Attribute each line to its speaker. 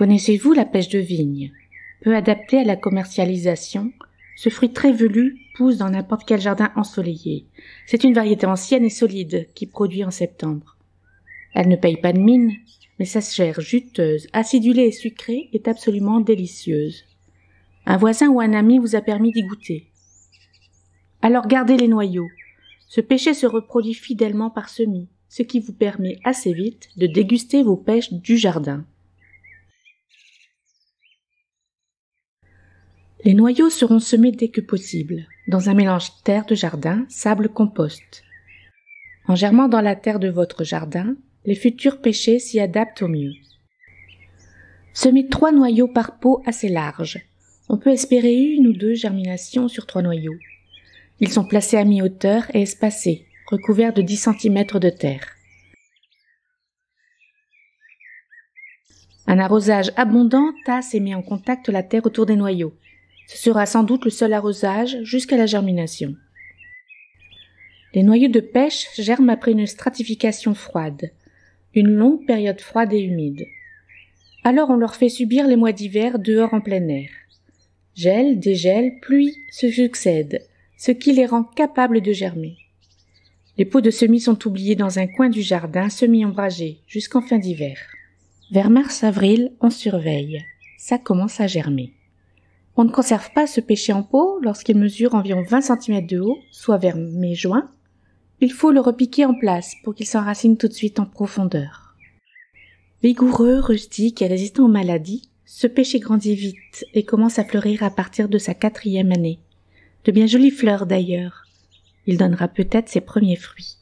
Speaker 1: Connaissez-vous la pêche de vigne? Peu adaptée à la commercialisation, ce fruit très velu pousse dans n'importe quel jardin ensoleillé. C'est une variété ancienne et solide qui produit en septembre. Elle ne paye pas de mine, mais sa chair juteuse, acidulée et sucrée est absolument délicieuse. Un voisin ou un ami vous a permis d'y goûter. Alors gardez les noyaux. Ce péché se reproduit fidèlement par semis, ce qui vous permet assez vite de déguster vos pêches du jardin. Les noyaux seront semés dès que possible, dans un mélange terre de jardin, sable, compost. En germant dans la terre de votre jardin, les futurs pêchers s'y adaptent au mieux. Semez trois noyaux par pot assez large. On peut espérer une ou deux germinations sur trois noyaux. Ils sont placés à mi-hauteur et espacés, recouverts de 10 cm de terre. Un arrosage abondant tasse et met en contact la terre autour des noyaux. Ce sera sans doute le seul arrosage jusqu'à la germination. Les noyaux de pêche germent après une stratification froide, une longue période froide et humide. Alors on leur fait subir les mois d'hiver dehors en plein air. Gel, dégel, pluie se succèdent, ce qui les rend capables de germer. Les pots de semis sont oubliés dans un coin du jardin semi-ombragé jusqu'en fin d'hiver. Vers mars-avril, on surveille. Ça commence à germer. On ne conserve pas ce pêcher en pot lorsqu'il mesure environ 20 cm de haut, soit vers mai-juin. Il faut le repiquer en place pour qu'il s'enracine tout de suite en profondeur. Vigoureux, rustique et résistant aux maladies, ce pêcher grandit vite et commence à fleurir à partir de sa quatrième année. De bien jolies fleurs d'ailleurs. Il donnera peut-être ses premiers fruits.